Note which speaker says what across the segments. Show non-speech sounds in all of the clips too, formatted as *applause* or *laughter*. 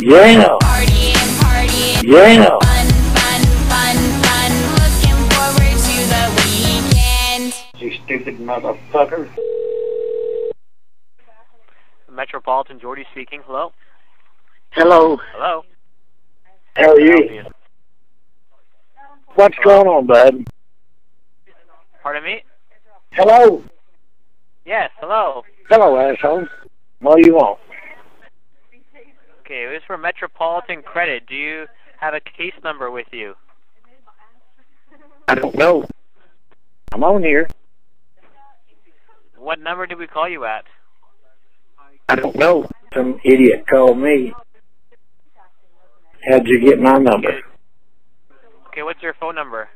Speaker 1: Yeah,
Speaker 2: partying, partying.
Speaker 1: yeah.
Speaker 2: Fun, fun, fun, fun. Looking forward to the weekend.
Speaker 1: You stupid motherfucker.
Speaker 3: Metropolitan Jordy speaking. Hello?
Speaker 1: Hello.
Speaker 3: Hello?
Speaker 1: How are you? What's going on, bud?
Speaker 3: Pardon me?
Speaker 1: Hello.
Speaker 3: Yes, hello.
Speaker 1: Hello, asshole. What do you want?
Speaker 3: Okay, it was for Metropolitan Credit. Do you have a case number with you?
Speaker 1: I don't know. I'm on here.
Speaker 3: What number did we call you at?
Speaker 1: I don't know. Some idiot called me. How'd you get my number?
Speaker 3: Okay, what's your phone number?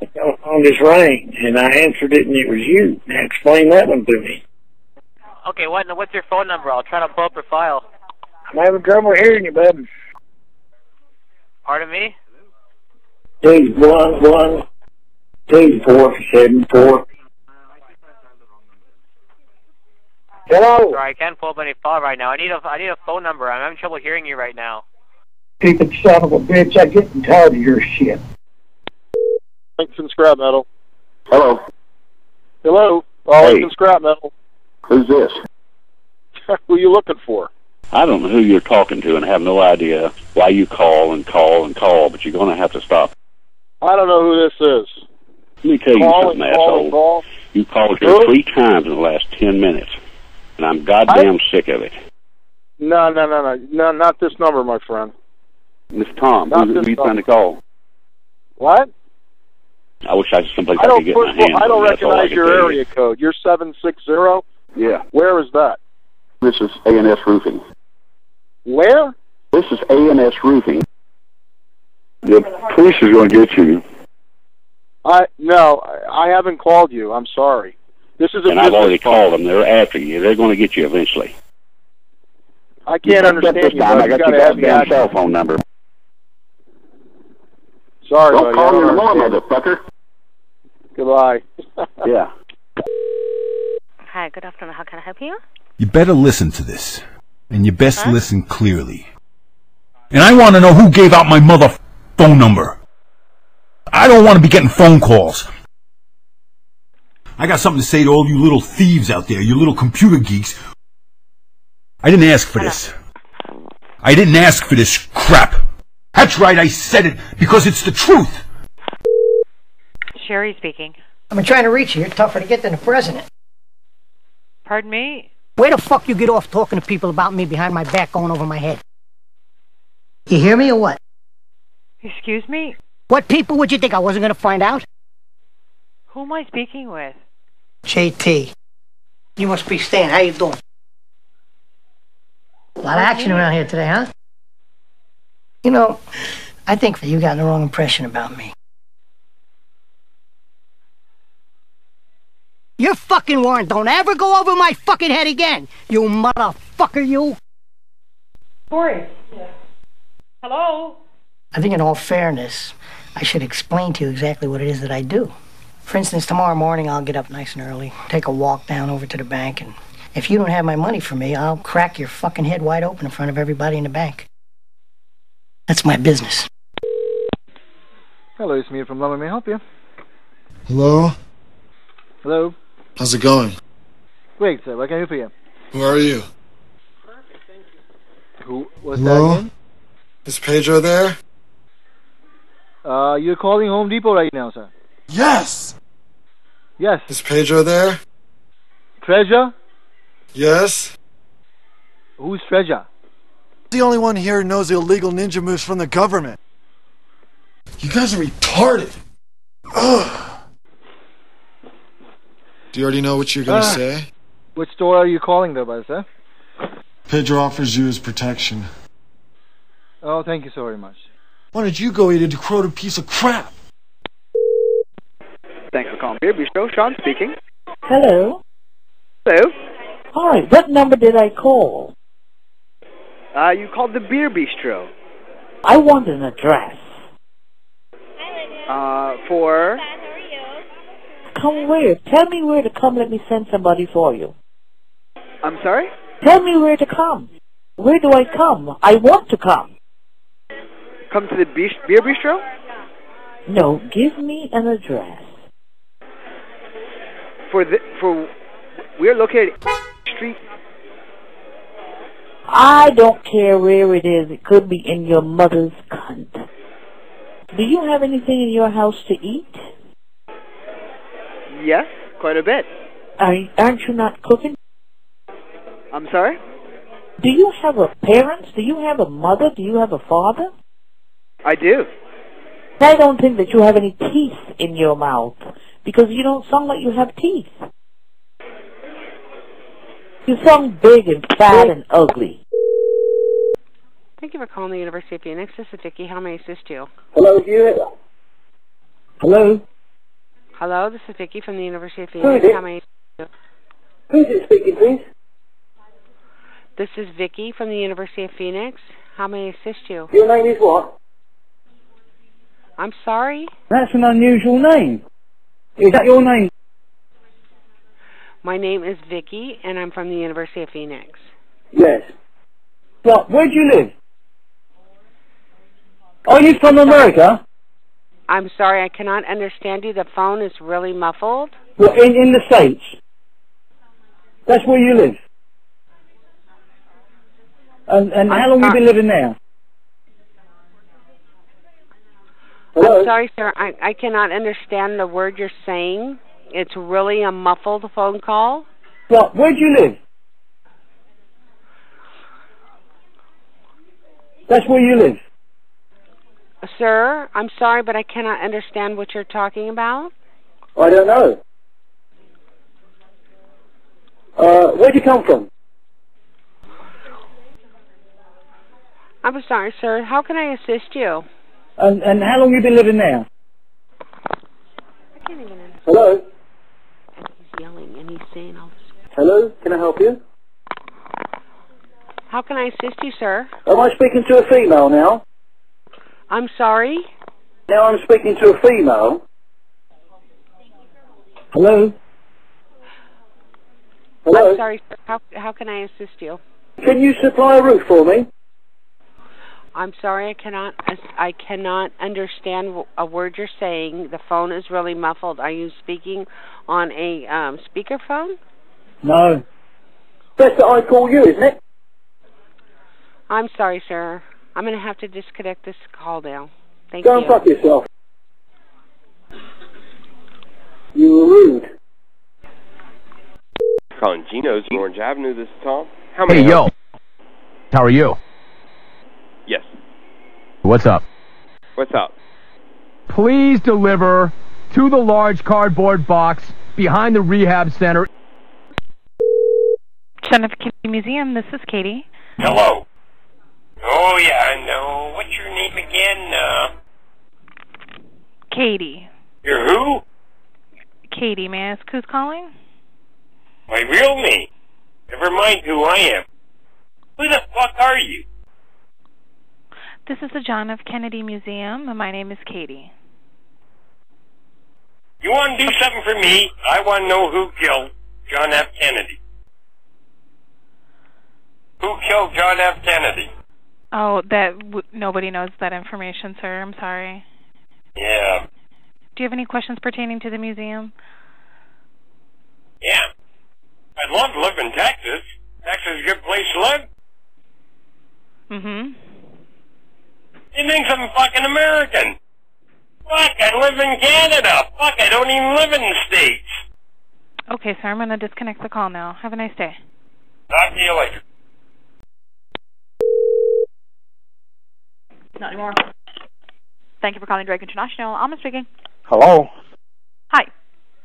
Speaker 1: The telephone just rang, and I answered it, and it was you. Now explain that one to me.
Speaker 3: Okay, what? What's your phone number? I'll try to pull up your file.
Speaker 1: I'm having trouble hearing you, bud.
Speaker 3: Pardon me?
Speaker 1: Two one one two four seven four. Hello.
Speaker 3: Sorry, I can't pull up any file right now. I need a I need a phone number. I'm having trouble hearing you right now.
Speaker 1: Stupid son of a bitch, I'm getting tired of your shit.
Speaker 4: Arlington Scrap Metal.
Speaker 5: Hello.
Speaker 4: Hello, Arlington
Speaker 5: Hey.
Speaker 4: Scrap Metal.
Speaker 5: Who's this? *laughs*
Speaker 4: Who are you looking for?
Speaker 5: I don't know who you're talking to and have no idea why you call and call and call, but you're going to have to stop.
Speaker 4: I don't know who this is.
Speaker 5: Let me tell you
Speaker 4: Call
Speaker 5: something,
Speaker 4: and call
Speaker 5: asshole.
Speaker 4: call.
Speaker 5: You called here three times in the last ten minutes, and I'm goddamn sick of it.
Speaker 4: No, no, no, no, no, not this number, my friend.
Speaker 5: Miss Tom,
Speaker 4: Not
Speaker 5: who, are you
Speaker 4: phone.
Speaker 5: trying to call?
Speaker 4: What?
Speaker 5: I wish I had someplace
Speaker 4: I
Speaker 5: I,
Speaker 4: don't.
Speaker 5: could get
Speaker 4: First
Speaker 5: my
Speaker 4: of all, I don't
Speaker 5: on. That's all I
Speaker 4: recognize your
Speaker 5: tell you.
Speaker 4: area code. You're seven six zero.
Speaker 5: Yeah,
Speaker 4: Where is that?
Speaker 5: this is A&S Roofing.
Speaker 4: Where?
Speaker 5: This is A&S Roofing. The police is going to get you,
Speaker 4: I no, I I haven't called you. I'm sorry. This is a
Speaker 5: and I've already
Speaker 4: phone.
Speaker 5: called them. They're after you. They're going to get you eventually.
Speaker 4: I can't understand
Speaker 5: this
Speaker 4: you.
Speaker 5: time.
Speaker 4: bud.
Speaker 5: I
Speaker 4: You
Speaker 5: got your
Speaker 4: gotta
Speaker 5: goddamn cell phone number.
Speaker 4: Sorry,
Speaker 5: Don't
Speaker 4: buddy.
Speaker 5: call
Speaker 4: I
Speaker 5: me
Speaker 4: don't
Speaker 5: anymore,
Speaker 4: understand.
Speaker 5: motherfucker.
Speaker 4: Goodbye. *laughs*
Speaker 5: Yeah.
Speaker 6: Hi, good afternoon. How can I help you?
Speaker 7: You better listen to this. And you best listen clearly. And I want to know who gave out my mother phone number. I don't want to be getting phone calls. I got something to say to all you little thieves out there, you little computer geeks. I didn't ask for this. I didn't ask for this crap. That's right, I said it because it's the truth.
Speaker 6: Sherry speaking.
Speaker 8: I've been trying to reach you. You're tougher to get than the president.
Speaker 6: Pardon me?
Speaker 8: Where the fuck you get off talking to people about me behind my back going over my head? You hear me or what?
Speaker 6: Excuse me?
Speaker 8: What people would you think I wasn't going to find out?
Speaker 6: Who am I speaking with?
Speaker 8: JT. You must be Stan. How you doing? A lot of action around here today, huh? You know, I think that you got the wrong impression about me. Your fucking warrant don't ever go over my fucking head again, you motherfucker, you.
Speaker 6: Corey. Hello?
Speaker 8: I think, in all fairness, I should explain to you exactly what it is that I do. For instance, tomorrow morning I'll get up nice and early, take a walk down over to the bank, and if you don't have my money for me, I'll crack your fucking head wide open in front of everybody in the bank. That's my business.
Speaker 4: Hello, it's me from Lumber. May I help you?
Speaker 9: Hello?
Speaker 4: Hello.
Speaker 9: How's it going?
Speaker 4: Great, sir. What can I do for you?
Speaker 9: Who are you? Perfect, thank you.
Speaker 4: Who was
Speaker 9: Hello?
Speaker 4: that again?
Speaker 9: Is Pedro there?
Speaker 4: Uh, you're calling Home Depot right now, sir.
Speaker 9: Yes!
Speaker 4: Yes.
Speaker 9: Is Pedro there?
Speaker 4: Treasure?
Speaker 9: Yes?
Speaker 4: Who's Treasure?
Speaker 9: The only one here knows the illegal ninja moves from the government. You guys are retarded. Ugh. Do you already know what you're gonna
Speaker 4: Ah.
Speaker 9: say?
Speaker 4: Which store are you calling though, by sir?
Speaker 9: Pedro offers you his protection.
Speaker 4: Oh, thank you so very much.
Speaker 9: Why don't you go eat a decrepit piece of crap?
Speaker 3: Thanks for calling Beer Bistro. Sean speaking.
Speaker 10: Hello.
Speaker 3: Hello. Hi, what number did I call?
Speaker 4: Uh, you called the Beer Bistro.
Speaker 3: I want an address.
Speaker 4: Uh, for
Speaker 3: Come where? Tell me where to come. Let me send somebody for you.
Speaker 4: I'm sorry.
Speaker 3: Tell me where to come. Where do I come? I want to come.
Speaker 4: Come to the Beer, beer Bistro.
Speaker 3: No, give me an address.
Speaker 4: For the for we're located street.
Speaker 3: I don't care where it is. It could be in your mother's cunt. Do you have anything in your house to eat?
Speaker 4: Yes, quite a bit.
Speaker 3: Are, aren't you not cooking?
Speaker 4: I'm sorry.
Speaker 3: Do you have a parents? Do you have a mother? Do you have a father?
Speaker 4: I do.
Speaker 3: I don't think that you have any teeth in your mouth because you don't sound like you have teeth. You sound big and fat and ugly.
Speaker 11: Thank you for calling the University of Phoenix. This is Vicki. How may I assist you?
Speaker 12: Hello, you. Hello.
Speaker 11: Hello, this is Vicki from the University of
Speaker 12: Who is
Speaker 11: Phoenix.
Speaker 12: it?
Speaker 11: How may I assist you?
Speaker 12: Who's it speaking, please?
Speaker 11: This is Vicki from the University of Phoenix. How may I assist you?
Speaker 12: Your name is what?
Speaker 11: I'm sorry.
Speaker 12: That's an unusual name. Is that your name?
Speaker 11: My name is Vicky, and I'm from the University of Phoenix.
Speaker 12: Yes. What? Where do you live? Are you from America?
Speaker 11: I'm sorry, I cannot understand you. The phone is really muffled.
Speaker 12: Well, in, in the States. That's where you live. And, and how long have you been living there? Hello?
Speaker 11: I'm sorry, sir. I, I cannot understand the word you're saying. It's really a muffled phone call.
Speaker 12: What? Where do you live? That's where you live.
Speaker 11: Sir, I'm sorry, but I cannot understand what you're talking about.
Speaker 12: I don't know. Uh, where'd you come from?
Speaker 11: I'm sorry, sir. How can I assist you?
Speaker 12: And, and how long you been living there?
Speaker 11: I can't even understand.
Speaker 12: Hello?
Speaker 11: He's yelling and he's saying all this.
Speaker 12: Hello? Can I help you?
Speaker 11: How can I assist you, sir?
Speaker 12: Am I speaking to a female now?
Speaker 11: I'm sorry.
Speaker 12: Now I'm speaking to a female. Hello? Hello?
Speaker 11: I'm sorry, sir. How, how can I assist you?
Speaker 12: Can you supply a roof for me?
Speaker 11: I'm sorry, I cannot. I cannot understand a word you're saying. The phone is really muffled. Are you speaking on a um, speakerphone?
Speaker 12: No. Best that I call you, isn't it?
Speaker 11: I'm sorry, sir. I'm going to have to disconnect this call now. Thank
Speaker 12: Go
Speaker 11: you.
Speaker 12: and fuck yourself. You were rude.
Speaker 13: Calling Geno's in Orange Avenue. This is Tom. How may
Speaker 14: Hey, yo. How are you?
Speaker 13: Yes.
Speaker 14: What's up?
Speaker 13: What's up?
Speaker 14: Please deliver to the large cardboard box behind the rehab center.
Speaker 15: Son of Kitty Museum, this is Katie.
Speaker 16: Hello. Oh yeah, I know. What's your name again? Uh,
Speaker 15: Katie.
Speaker 16: you're who?
Speaker 15: Katie, may I ask who's calling?
Speaker 16: My real name. Never mind who I am. Who the fuck are you?
Speaker 15: This is the John F. Kennedy Museum, and my name is Katie.
Speaker 16: You want to do something for me? I want to know who killed John F. Kennedy. Who killed John F. Kennedy?
Speaker 15: Oh, that w- nobody knows that information, sir. I'm sorry.
Speaker 16: Yeah.
Speaker 15: Do you have any questions pertaining to the museum?
Speaker 16: Yeah. I'd love to live in Texas. Texas is a good place to live.
Speaker 15: Mm-hmm.
Speaker 16: You think I'm fucking American? Fuck, I live in Canada. Fuck, I don't even live in the States.
Speaker 15: Okay, sir. I'm going to disconnect the call now. Have a nice day.
Speaker 16: Talk to you later.
Speaker 17: Not anymore. Thank you for calling Drake International. Alma speaking.
Speaker 18: Hello.
Speaker 17: Hi.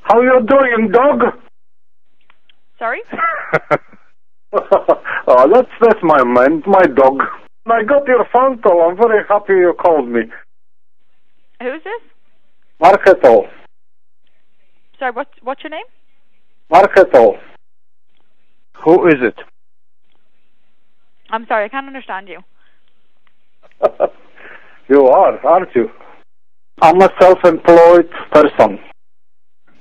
Speaker 18: How you doing, dog?
Speaker 17: Sorry?
Speaker 18: oh, that's that's my man, my dog. I got your phone call. I'm very happy you called me.
Speaker 17: Who's this?
Speaker 18: Marketo.
Speaker 17: Sorry, what's what's your name?
Speaker 18: Marketo. Who is it?
Speaker 19: I'm sorry, I can't understand you. *laughs*
Speaker 18: You are, aren't you? I'm a self-employed person.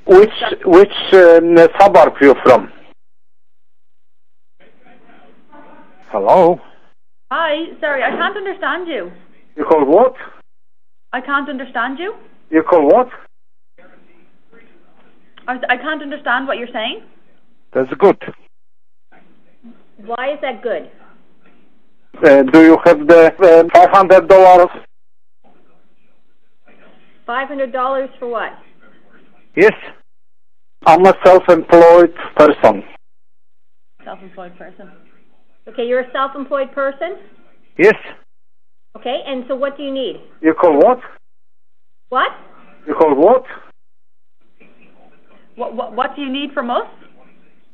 Speaker 18: Which which uh, suburb you from? Hello.
Speaker 19: Hi, sorry, I can't understand you.
Speaker 18: You call what?
Speaker 19: I can't understand you.
Speaker 18: You call what?
Speaker 19: I, I can't understand what you're saying.
Speaker 18: That's good.
Speaker 19: Why is that good?
Speaker 18: Uh, do you have the uh, five hundred dollars?
Speaker 19: Five hundred dollars for what?
Speaker 18: Yes. I'm a self-employed person.
Speaker 19: Self-employed person. Okay, you're a self-employed person.
Speaker 18: Yes.
Speaker 19: Okay, and so what do you need?
Speaker 18: You call what?
Speaker 19: What?
Speaker 18: You call what?
Speaker 19: What what, what do you need from us?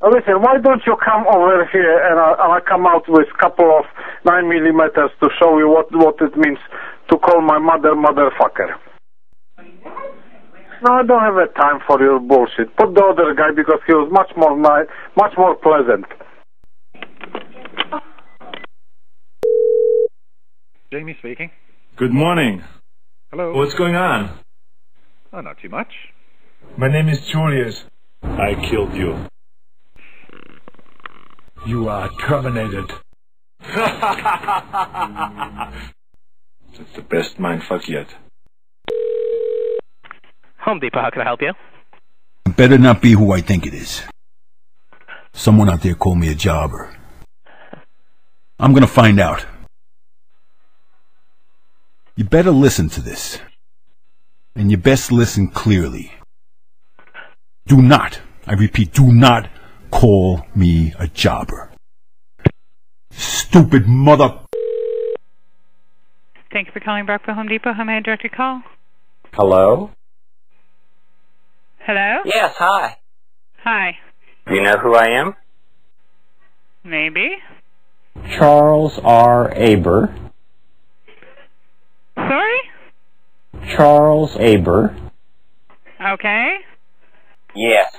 Speaker 18: Listen, why don't you come over here and I, and I come out with a couple of nine millimeters to show you what what it means to call my mother motherfucker. No, I don't have a time for your bullshit. Put the other guy because he was much more nice, much more pleasant.
Speaker 20: Jamie speaking.
Speaker 21: Good morning.
Speaker 20: Hello.
Speaker 21: What's going on?
Speaker 20: Oh, not too much.
Speaker 21: My name is Julius. I killed you. You are terminated. *laughs* That's the best mindfuck yet.
Speaker 22: Home Depot, how can I help you?
Speaker 7: It better not be who I think it is. Someone out there called me a jobber. I'm gonna find out. You better listen to this. And you best listen clearly. Do not, I repeat, do not call me a jobber. Stupid mother.
Speaker 23: Thank you for calling Brockville Home Depot. How may I direct your call?
Speaker 24: Hello?
Speaker 23: Hello?
Speaker 24: Yes, hi.
Speaker 23: Hi.
Speaker 24: Do you know who I am?
Speaker 23: Maybe.
Speaker 24: Charles R. Aber.
Speaker 23: Sorry?
Speaker 24: Charles Aber.
Speaker 23: Okay.
Speaker 24: Yes.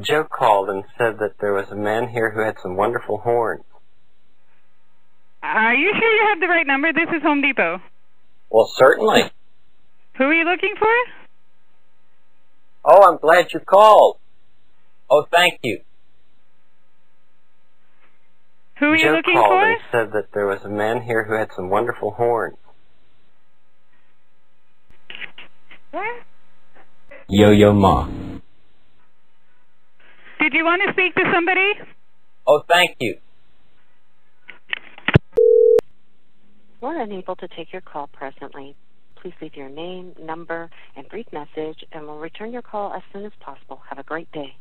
Speaker 24: Joe called and said that there was a man here who had some wonderful horns.
Speaker 23: Are you sure you have the right number? This is Home Depot.
Speaker 24: Well, certainly.
Speaker 23: Who are you looking for?
Speaker 24: Oh, I'm glad you called. Oh, thank you.
Speaker 23: Who are you
Speaker 24: Joe
Speaker 23: looking
Speaker 24: called
Speaker 23: for?
Speaker 24: and said that there was a man here who had some wonderful horns. Yo-Yo Ma.
Speaker 23: Did you want to speak to somebody?
Speaker 24: Oh, thank you.
Speaker 25: We're unable to take your call presently. Please leave your name, number, and brief message, and we'll return your call as soon as possible. Have a great day.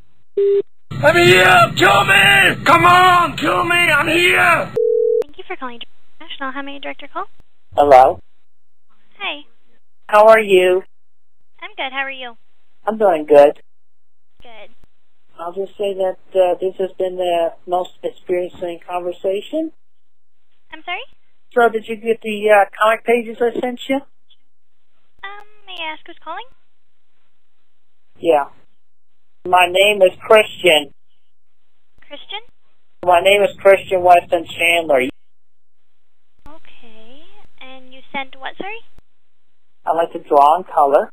Speaker 21: I'm here! Kill me! Come on! Kill me! I'm here!
Speaker 26: Thank you for calling National. How may I direct your call?
Speaker 27: Hello.
Speaker 26: Hi.
Speaker 27: How are you?
Speaker 26: I'm good. How are you?
Speaker 27: I'm doing good.
Speaker 26: Good.
Speaker 27: I'll just say that uh, this has been the most experiencing conversation.
Speaker 26: I'm sorry?
Speaker 27: So, did you get the uh, comic pages I sent you?
Speaker 26: Um, may I ask who's calling?
Speaker 27: Yeah. My name is Christian.
Speaker 26: Christian?
Speaker 27: My name is Christian Weston Chandler.
Speaker 26: Okay. And you sent what, sorry?
Speaker 27: I like to draw in color.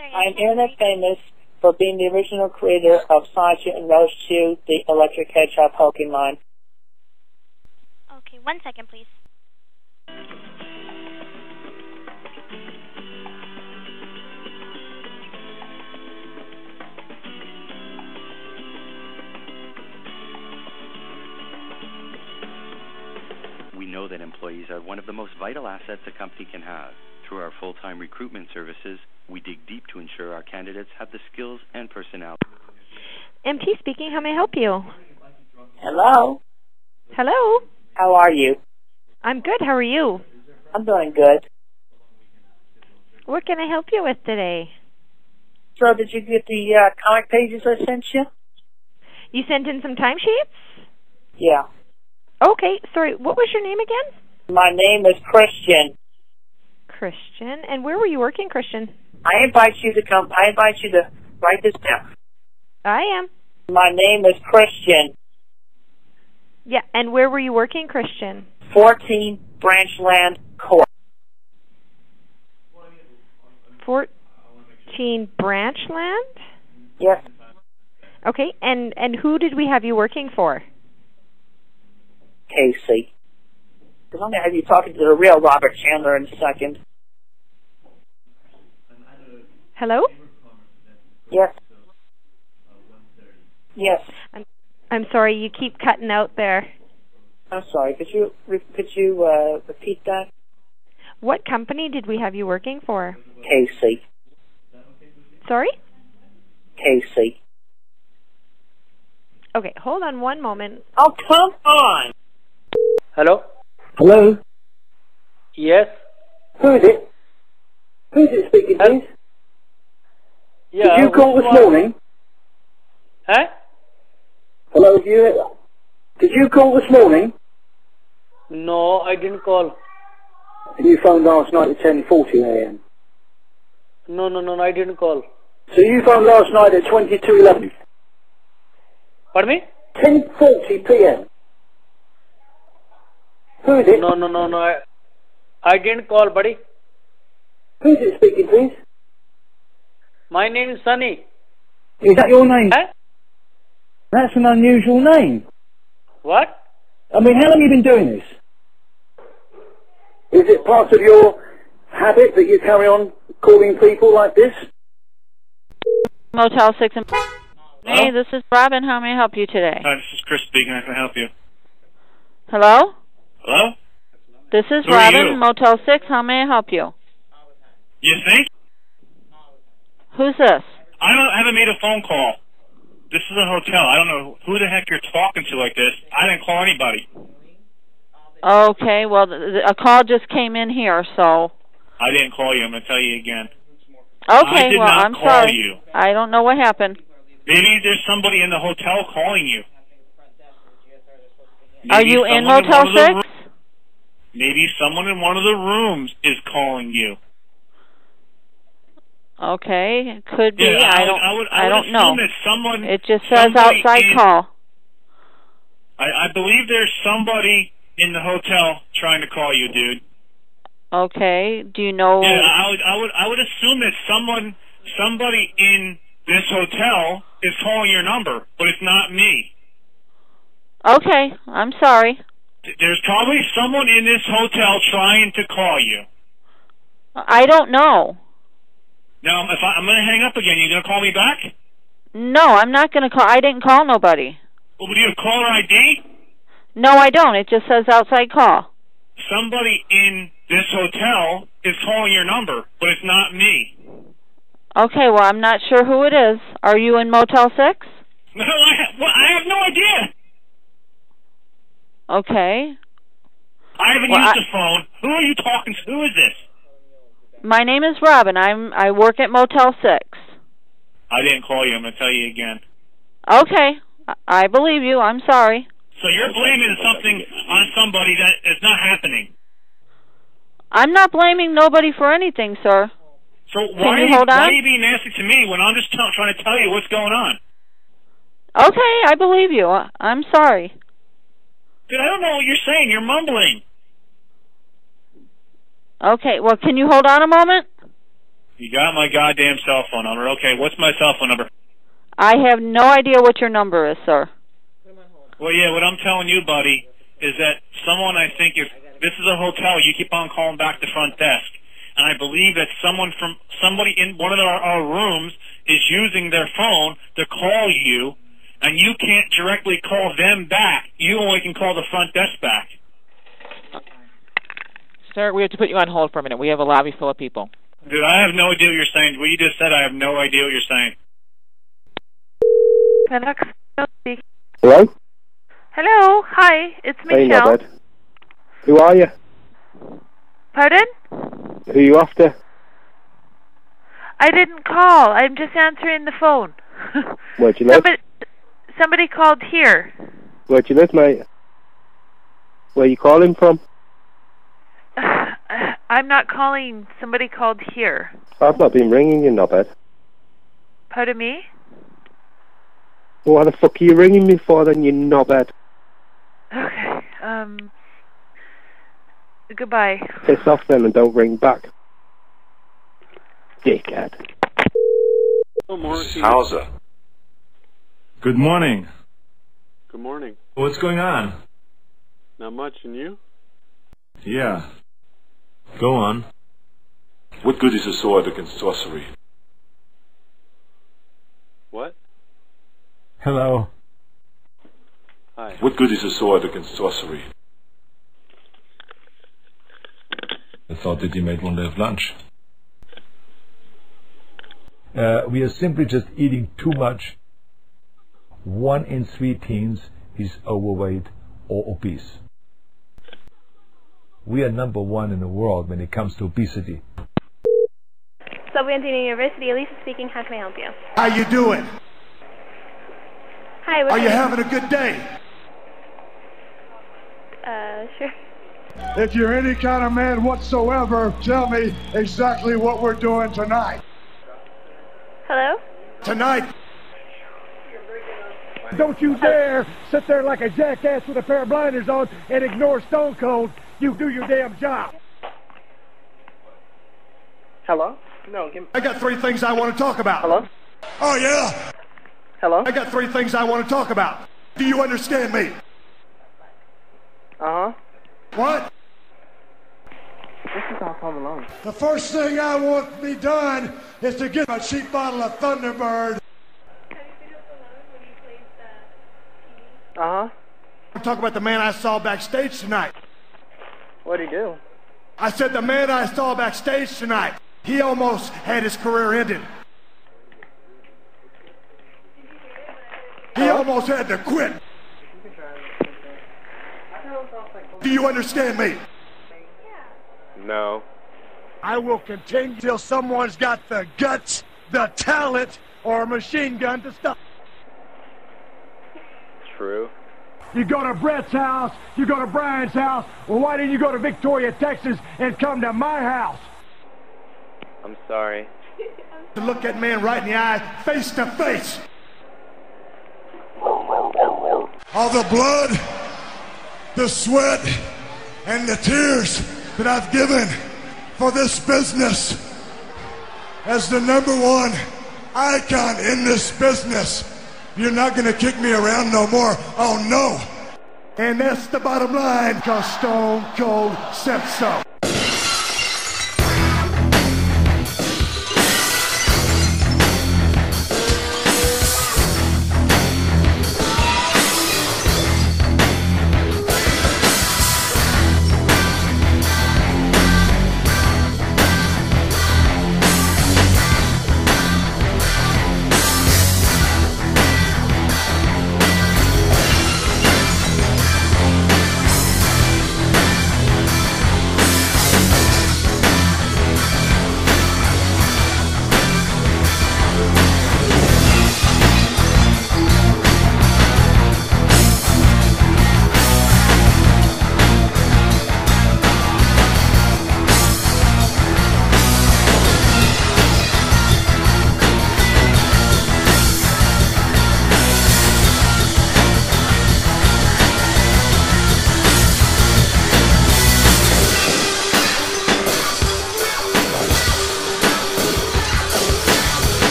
Speaker 26: I'm sorry.
Speaker 27: I am internet famous for being the original creator of Sonichu and Rosechu, the electric hedgehog Pokemon.
Speaker 26: Okay, one second, please.
Speaker 5: We know that employees are one of the most vital assets a company can have. Through our full-time recruitment services, we dig deep to ensure our candidates have the skills and personality.
Speaker 28: MT speaking. How may I help you?
Speaker 27: Hello.
Speaker 28: Hello.
Speaker 27: How are you?
Speaker 28: I'm good. How are you?
Speaker 27: I'm doing good.
Speaker 28: What can I help you with today?
Speaker 27: So, did you get the uh, comic pages I sent you?
Speaker 28: You sent in some timesheets?
Speaker 27: Yeah.
Speaker 28: Okay. Sorry. What was your name again?
Speaker 27: My name is Christian.
Speaker 28: Christian. And where were you working, Christian?
Speaker 27: I invite you to come. I invite you to write this down.
Speaker 28: I am.
Speaker 27: My name is Christian.
Speaker 28: Yeah, and where were you working, Christian?
Speaker 27: 14 Branchland Court.
Speaker 28: 14 Branchland?
Speaker 27: Yes.
Speaker 28: Okay, and and who did we have you working for?
Speaker 27: Casey. Because I'm going to have you talking to the real Robert Chandler in a second.
Speaker 28: Hello?
Speaker 27: Yes. Yes.
Speaker 28: I'm, I'm sorry, you keep cutting out there.
Speaker 27: I'm sorry. Could you could you uh, repeat that?
Speaker 28: What company did we have you working for?
Speaker 27: Casey.
Speaker 28: Sorry?
Speaker 27: Casey.
Speaker 28: Okay, hold on one moment.
Speaker 27: Oh, come on.
Speaker 17: Hello?
Speaker 29: Hello?
Speaker 17: Yes?
Speaker 29: Who is it? Who is it speaking, please?
Speaker 17: Yeah.
Speaker 29: Did you call this morning?
Speaker 17: Huh?
Speaker 29: Hello, did you... Did you call this morning?
Speaker 17: No, I didn't call.
Speaker 29: And you phoned last night at 10.40am.
Speaker 17: No, no, no, I didn't call.
Speaker 29: So you phoned last night at 22.11.
Speaker 17: Pardon me?
Speaker 29: 10.40pm. Who is it?
Speaker 17: No, no, no, no, I, I didn't call, buddy.
Speaker 29: Who is it speaking, please?
Speaker 17: My name is Sunny.
Speaker 29: Is that your name?
Speaker 17: Huh?
Speaker 29: That's an unusual name.
Speaker 17: What?
Speaker 29: I mean, how long have you been doing this? Is it part of your habit that you carry on calling people like this?
Speaker 30: Motel 6 and... Hey, this is Robin. How may I help you today?
Speaker 31: Hi, this is Chris speaking. How can I help you?
Speaker 30: Hello?
Speaker 31: Hello?
Speaker 30: This is
Speaker 31: Who
Speaker 30: Robin. Motel 6. How may I help you?
Speaker 31: You think?
Speaker 30: Who's this?
Speaker 31: I don't I haven't made a phone call. This is a hotel. I don't know who the heck you're talking to like this. I didn't call anybody.
Speaker 30: Okay, well, a call just came in here, so...
Speaker 31: I didn't call you. I'm gonna tell you again. I
Speaker 30: Okay,
Speaker 31: did
Speaker 30: well,
Speaker 31: not
Speaker 30: I'm
Speaker 31: call
Speaker 30: sorry.
Speaker 31: you.
Speaker 30: I don't know what happened.
Speaker 31: Maybe there's somebody in the hotel calling you.
Speaker 30: Are you in Motel
Speaker 31: the
Speaker 30: 6?
Speaker 31: roo- Maybe someone in one of the rooms is calling you.
Speaker 30: Okay, could be.
Speaker 31: Yeah,
Speaker 30: I
Speaker 31: would-
Speaker 30: don't.
Speaker 31: I would, I
Speaker 30: I don't know.
Speaker 31: that someone.
Speaker 30: It just says outside
Speaker 31: in-
Speaker 30: call.
Speaker 31: I, I believe there's somebody in the hotel trying to call you, dude.
Speaker 30: Okay. Do you know?
Speaker 31: Yeah, I would, I would, I would assume that someone, somebody in this hotel is calling your number, but it's not me.
Speaker 30: Okay, I'm sorry.
Speaker 31: There's probably someone in this hotel trying to call you.
Speaker 30: I don't know.
Speaker 31: Now, if I, I'm going to hang up again, you going to call me back?
Speaker 30: No, I'm not going to call. I didn't call nobody.
Speaker 31: Well, do you have caller ID?
Speaker 30: No, I don't. It just says outside call.
Speaker 31: Somebody in this hotel is calling your number, but it's not me.
Speaker 30: Okay, well, I'm not sure who it is. Are you in Motel 6?
Speaker 31: No, I, ha- well, I have no idea.
Speaker 30: Okay.
Speaker 31: I haven't
Speaker 30: Well,
Speaker 31: used
Speaker 30: I-
Speaker 31: the phone. Who are you talking to? Who is this?
Speaker 30: My name is Robin. I'm I work at Motel 6.
Speaker 31: I didn't call you. I'm going to tell you again.
Speaker 30: Okay. I- I believe you. I'm sorry.
Speaker 31: So you're blaming something on somebody that is not happening.
Speaker 30: I'm not blaming nobody for anything, sir.
Speaker 31: So
Speaker 30: Can
Speaker 31: why,
Speaker 30: you
Speaker 31: are you,
Speaker 30: hold
Speaker 31: why
Speaker 30: on?
Speaker 31: are you being nasty to me when I'm just tell trying to tell you what's going on?
Speaker 30: Okay, I believe you. I- I'm sorry.
Speaker 31: Dude, I don't know what you're saying. You're mumbling.
Speaker 30: Okay, well, can you hold on a moment?
Speaker 31: You got my goddamn cell phone number. Okay, what's my cell phone number?
Speaker 30: I have no idea what your number is, sir.
Speaker 31: Well, yeah, what I'm telling you, buddy, is that someone I think is, this is a hotel, you keep on calling back the front desk, and I believe that someone from somebody in one of our, our rooms is using their phone to call you, and you can't directly call them back. You only can call the front desk back.
Speaker 32: Sir, we have to put you on hold for a minute. We have a lobby full of people.
Speaker 31: Dude, I have no idea what you're saying. What you just said, I have no idea what you're saying.
Speaker 4: Hello?
Speaker 28: Hello, hi, it's
Speaker 4: Hey,
Speaker 28: Michelle.
Speaker 4: not bad. Who are you?
Speaker 28: Pardon?
Speaker 4: Who are you after?
Speaker 28: I didn't call. I'm just answering the phone. *laughs*
Speaker 4: Where'd you live?
Speaker 28: somebody, somebody called here.
Speaker 4: Where'd you live, mate? Where you calling from?
Speaker 28: I'm not calling. Somebody called here.
Speaker 4: I've not been ringing you, not bad.
Speaker 28: Pardon me?
Speaker 17: What the fuck are you ringing me for then, you knobhead?
Speaker 28: Okay. Um. Goodbye.
Speaker 17: Piss off then and don't ring back. Dickhead.
Speaker 21: Hauser.
Speaker 20: Good morning.
Speaker 21: Good morning.
Speaker 20: What's going on?
Speaker 21: Not much, and you?
Speaker 20: Yeah. Go on.
Speaker 21: What good is a sword against sorcery? What?
Speaker 20: Hello.
Speaker 21: Hi. What good is a sword against sorcery?
Speaker 20: I thought that you made one day of lunch. Uh, we are simply just eating too much. One in three teens is overweight or obese. We are number one in the world when it comes to obesity.
Speaker 6: Salvantino University, Elisa speaking. How can I help you?
Speaker 29: How you doing?
Speaker 6: Hi. What
Speaker 29: Are you having a good day?
Speaker 6: Uh, sure.
Speaker 29: If you're any kind of man whatsoever, tell me exactly what we're doing tonight.
Speaker 6: Hello?
Speaker 29: Tonight,
Speaker 22: Don't you dare sit there like a jackass with a pair of blinders on and ignore Stone Cold. You do your damn job.
Speaker 17: Hello? No, give me...
Speaker 29: I got three things I want to talk about.
Speaker 17: Hello?
Speaker 29: Oh, yeah?
Speaker 17: Hello?
Speaker 29: I got three things I want to talk about. Do you understand me?
Speaker 17: Uh-huh.
Speaker 29: What?
Speaker 17: This is not Home Alone.
Speaker 29: The first thing I want to be done is to get a cheap bottle of Thunderbird.
Speaker 17: Uh-huh.
Speaker 29: I'm talking about the man I saw backstage tonight.
Speaker 17: What'd he do?
Speaker 29: I said the man I saw backstage tonight. He almost had his career ended. He almost had to quit. Do you understand me?
Speaker 21: No.
Speaker 22: I will continue till someone's got the guts, the talent, or a machine gun to stop. You go to Brett's house, you go to Brian's house. Well, why didn't you go to Victoria, Texas, and come to my house?
Speaker 21: I'm sorry.
Speaker 29: To look that man right in the eye, face to face. All the blood, the sweat, and the tears that I've given for this business as the number one icon in this business. You're not to kick me around no more. Oh no. And that's the bottom line, because Stone Cold said so.